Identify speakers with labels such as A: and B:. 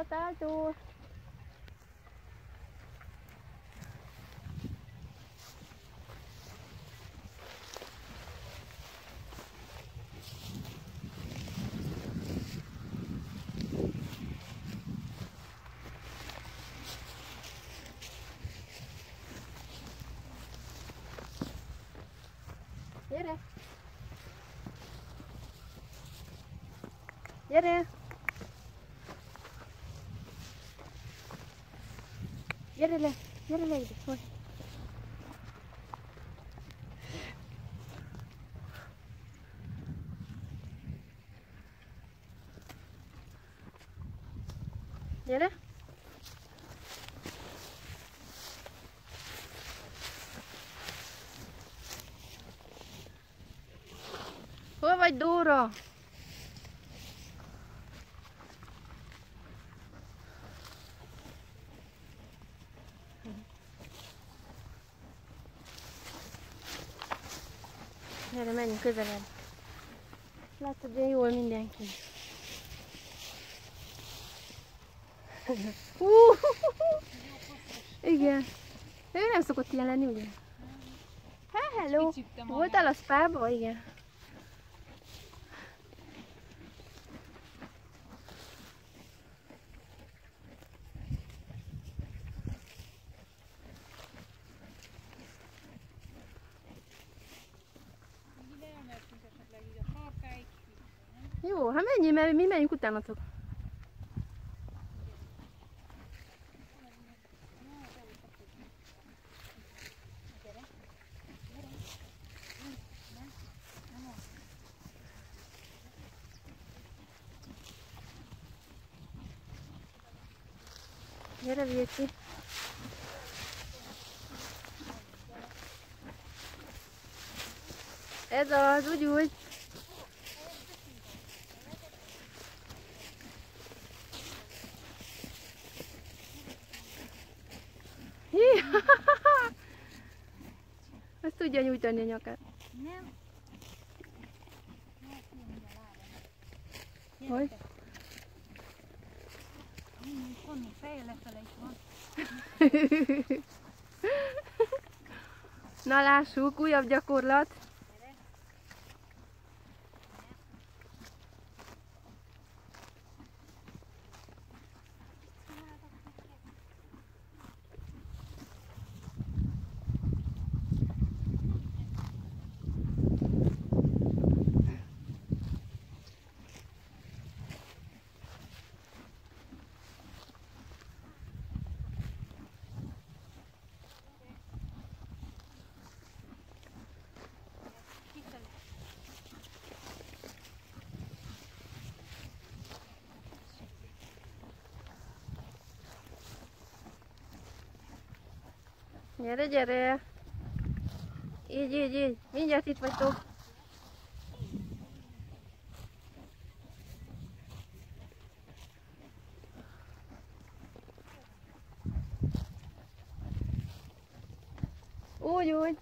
A: a táltó. Gyere! Gyere! Gyere le! Gyere le ide! Hogy? Gyere! Hol Gyere, menjünk közelebb. Látod, de jól mindenki. Hú, Igen. Ő nem szokott ilyen lenni, ugye? Hello! Voltál a spába? Igen. Jó, hát menjünk, mert mi menjünk utánatok. Gyere, Vilci. Ez az, úgy, úgy. Tudja nyújtani a nyakát.
B: Nem.
A: Hogy?
B: Konni feje lefele is van.
A: Na lássuk, újabb gyakorlat. Gyere, gyere! Így, így, így. Mindjárt itt vagytok. Úgy, úgy.